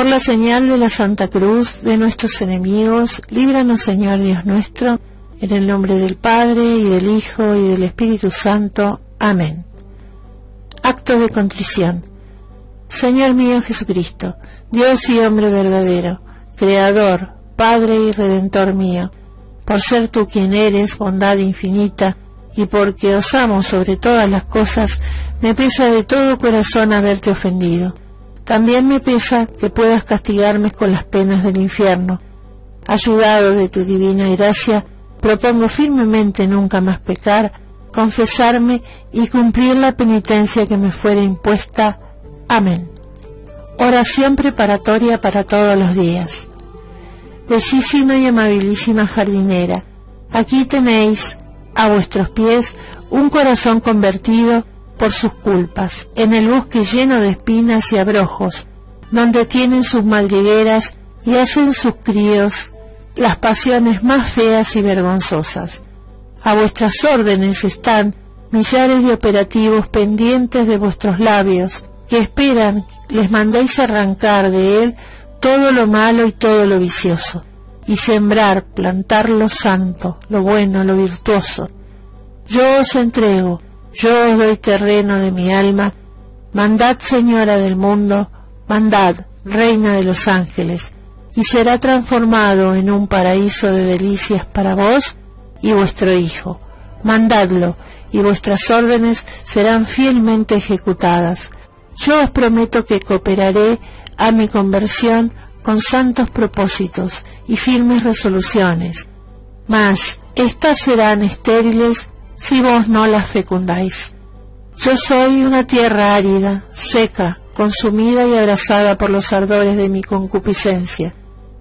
Por la señal de la Santa Cruz de nuestros enemigos, líbranos Señor Dios nuestro, en el nombre del Padre y del Hijo y del Espíritu Santo. Amén. Acto de contrición. Señor mío Jesucristo, Dios y hombre verdadero, Creador, Padre y Redentor mío, por ser tú quien eres, bondad infinita, y porque os amo sobre todas las cosas, me pesa de todo corazón haberte ofendido también me pesa que puedas castigarme con las penas del infierno. Ayudado de tu divina gracia, propongo firmemente nunca más pecar, confesarme y cumplir la penitencia que me fuera impuesta. Amén. Oración preparatoria para todos los días. Bellísima y amabilísima jardinera, aquí tenéis a vuestros pies un corazón convertido por sus culpas, en el bosque lleno de espinas y abrojos, donde tienen sus madrigueras y hacen sus críos las pasiones más feas y vergonzosas. A vuestras órdenes están millares de operativos pendientes de vuestros labios, que esperan les mandéis arrancar de él todo lo malo y todo lo vicioso, y sembrar, plantar lo santo, lo bueno, lo virtuoso. Yo os entrego, yo os doy terreno de mi alma, mandad señora del mundo, mandad reina de los ángeles, y será transformado en un paraíso de delicias para vos y vuestro hijo. Mandadlo, y vuestras órdenes serán fielmente ejecutadas. Yo os prometo que cooperaré a mi conversión con santos propósitos y firmes resoluciones. Mas éstas serán estériles si vos no las fecundáis. Yo soy una tierra árida, seca, consumida y abrazada por los ardores de mi concupiscencia,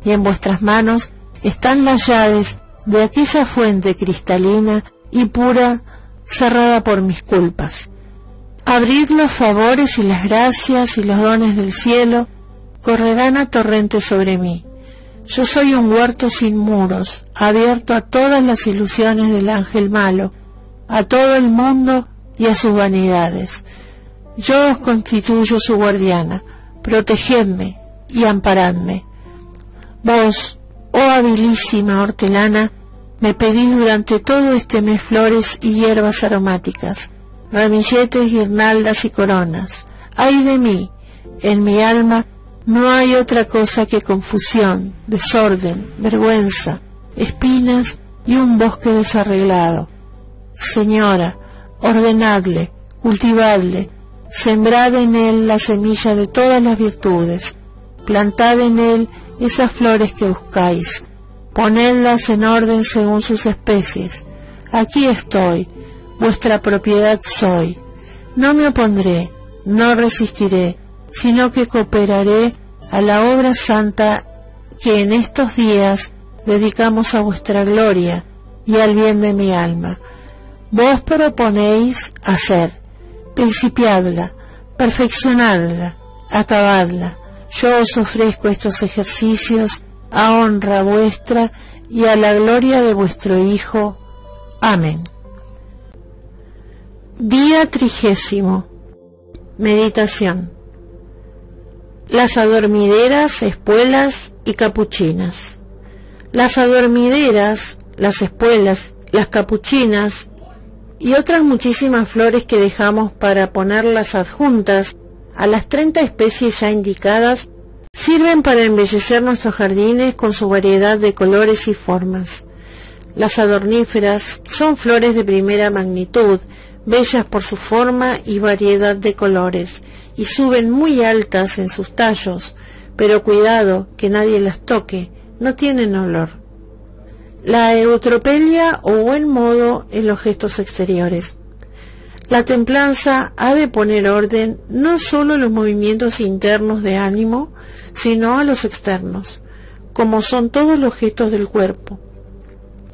y en vuestras manos están las llaves de aquella fuente cristalina y pura cerrada por mis culpas. Abrid los favores y las gracias y los dones del cielo, correrán a torrente sobre mí. Yo soy un huerto sin muros, abierto a todas las ilusiones del ángel malo, a todo el mundo y a sus vanidades. Yo os constituyo su guardiana, protegedme y amparadme. Vos, oh habilísima hortelana, me pedís durante todo este mes flores y hierbas aromáticas, ramilletes, guirnaldas y coronas. Ay de mí, en mi alma no hay otra cosa que confusión, desorden, vergüenza, espinas y un bosque desarreglado. Señora, ordenadle, cultivadle, sembrad en él la semilla de todas las virtudes, plantad en él esas flores que buscáis, ponedlas en orden según sus especies. Aquí estoy, vuestra propiedad soy. No me opondré, no resistiré, sino que cooperaré a la obra santa que en estos días dedicamos a vuestra gloria y al bien de mi alma Vos proponéis hacer, principiadla, perfeccionadla, acabadla. Yo os ofrezco estos ejercicios a honra vuestra y a la gloria de vuestro Hijo. Amén. Día trigésimo. Meditación. Las adormideras, espuelas y capuchinas. Las adormideras, las espuelas, las capuchinas y otras muchísimas flores que dejamos para ponerlas adjuntas. A las 30 especies ya indicadas sirven para embellecer nuestros jardines con su variedad de colores y formas. Las adorníferas son flores de primera magnitud, bellas por su forma y variedad de colores, y suben muy altas en sus tallos, pero cuidado que nadie las toque, no tienen olor la eutropelia o buen modo en los gestos exteriores. La templanza ha de poner orden no solo en los movimientos internos de ánimo, sino a los externos, como son todos los gestos del cuerpo.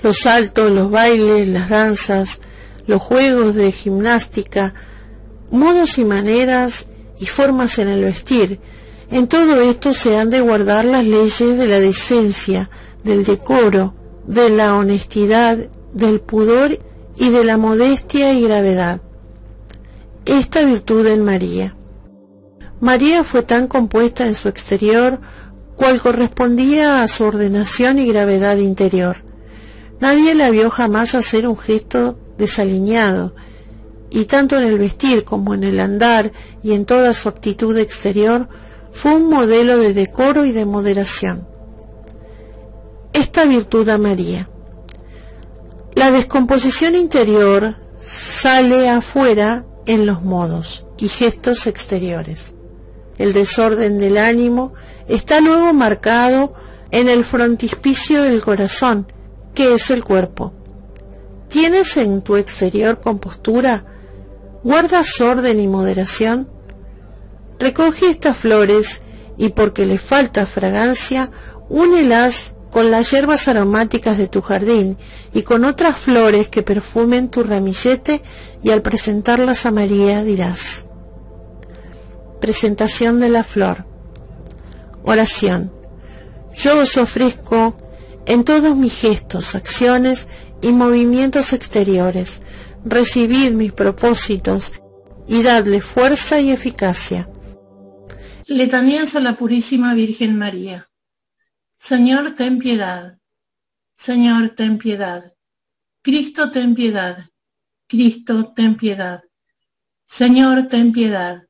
Los saltos, los bailes, las danzas, los juegos de gimnástica, modos y maneras y formas en el vestir. En todo esto se han de guardar las leyes de la decencia, del decoro, de la honestidad, del pudor y de la modestia y gravedad. Esta virtud en María. María fue tan compuesta en su exterior cual correspondía a su ordenación y gravedad interior. Nadie la vio jamás hacer un gesto desaliñado, y tanto en el vestir como en el andar y en toda su actitud exterior fue un modelo de decoro y de moderación. Esta virtud a María. La descomposición interior sale afuera en los modos y gestos exteriores. El desorden del ánimo está luego marcado en el frontispicio del corazón, que es el cuerpo. ¿Tienes en tu exterior compostura? ¿Guardas orden y moderación? Recoge estas flores y porque le falta fragancia, únelas con las hierbas aromáticas de tu jardín y con otras flores que perfumen tu ramillete y al presentarlas a María dirás, presentación de la flor. Oración. Yo os ofrezco en todos mis gestos, acciones y movimientos exteriores, recibid mis propósitos y dadle fuerza y eficacia. Letanías a la Purísima Virgen María. Señor, ten piedad. Señor, ten piedad. Cristo, ten piedad. Cristo, ten piedad. Señor, ten piedad.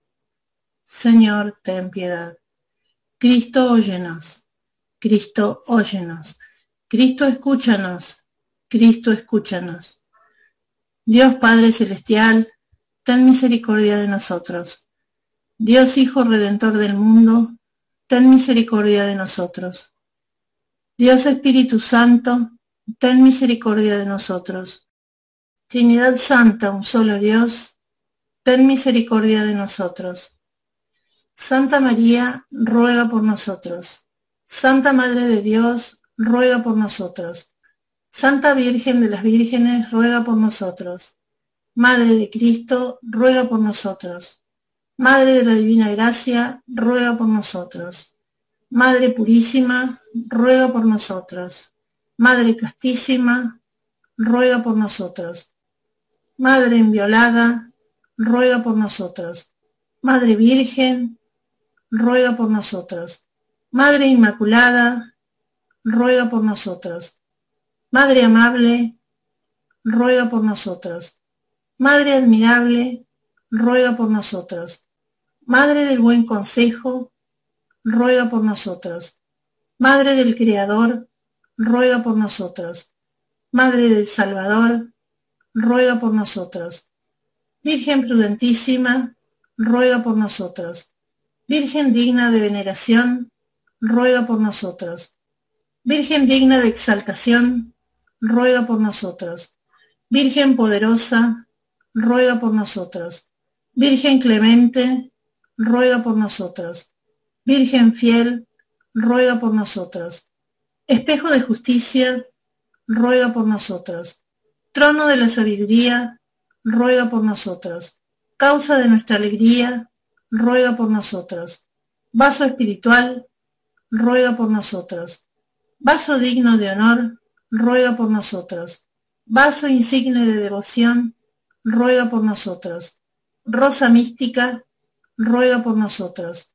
Señor, ten piedad. Cristo, óyenos. Cristo, óyenos. Cristo, escúchanos. Cristo, escúchanos. Dios Padre Celestial, ten misericordia de nosotros. Dios Hijo Redentor del mundo, ten misericordia de nosotros. Dios Espíritu Santo, ten misericordia de nosotros. Trinidad Santa, un solo Dios, ten misericordia de nosotros. Santa María, ruega por nosotros. Santa Madre de Dios, ruega por nosotros. Santa Virgen de las Vírgenes, ruega por nosotros. Madre de Cristo, ruega por nosotros. Madre de la Divina Gracia, ruega por nosotros. Madre Purísima, ruega por nosotros. Madre Castísima, ruega por nosotros. Madre Enviolada, ruega por nosotros. Madre Virgen, ruega por nosotros. Madre Inmaculada, ruega por nosotros. Madre amable, ruega por nosotros. Madre admirable, ruega por nosotros. Madre del buen consejo, ruega por nosotros. Madre del Creador, ruega por nosotros. Madre del Salvador, ruega por nosotros. Virgen prudentísima, ruega por nosotros. Virgen digna de veneración, ruega por nosotros. Virgen digna de exaltación, ruega por nosotros. Virgen poderosa, ruega por nosotros. Virgen clemente, ruega por nosotros. Virgen fiel, ruega por nosotros. Espejo de justicia, ruega por nosotros. Trono de la sabiduría, ruega por nosotros. Causa de nuestra alegría, ruega por nosotros. Vaso espiritual, ruega por nosotros. Vaso digno de honor, ruega por nosotros. Vaso insigne de devoción, ruega por nosotros. Rosa mística, ruega por nosotros.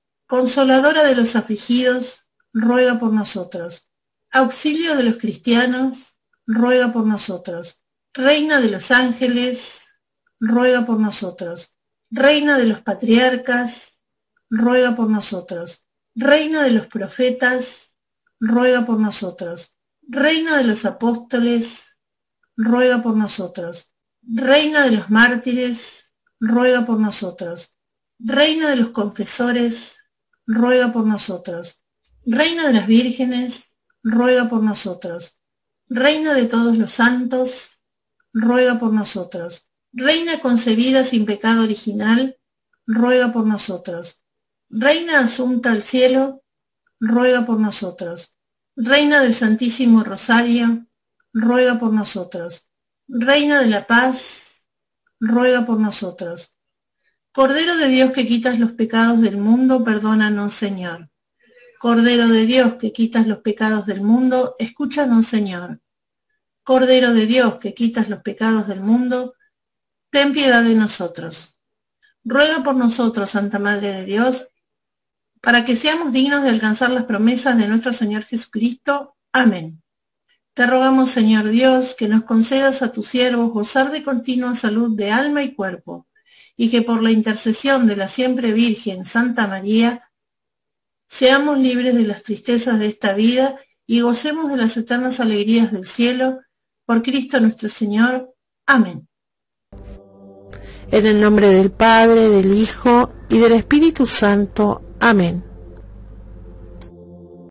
Consoladora de los afligidos, ruega por nosotros. Auxilio de los cristianos, ruega por nosotros. Reina de los ángeles, ruega por nosotros. Reina de los patriarcas, ruega por nosotros. Reina de los profetas, ruega por nosotros. Reina de los apóstoles, ruega por nosotros. Reina de los mártires, ruega por nosotros. Reina de los confesores, ruega por nosotros. Reina de las vírgenes, ruega por nosotros. Reina de todos los santos, ruega por nosotros. Reina concebida sin pecado original, ruega por nosotros. Reina asunta al cielo, ruega por nosotros. Reina del Santísimo Rosario, ruega por nosotros. Reina de la paz, ruega por nosotros. Cordero de Dios que quitas los pecados del mundo, perdónanos, Señor. Cordero de Dios que quitas los pecados del mundo, escúchanos, Señor. Cordero de Dios que quitas los pecados del mundo, ten piedad de nosotros. Ruega por nosotros, Santa Madre de Dios, para que seamos dignos de alcanzar las promesas de nuestro Señor Jesucristo. Amén. Te rogamos, Señor Dios, que nos concedas a tu siervo gozar de continua salud de alma y cuerpo, y que por la intercesión de la siempre Virgen Santa María, seamos libres de las tristezas de esta vida y gocemos de las eternas alegrías del cielo, por Cristo nuestro Señor. Amén. En el nombre del Padre, del Hijo y del Espíritu Santo. Amén.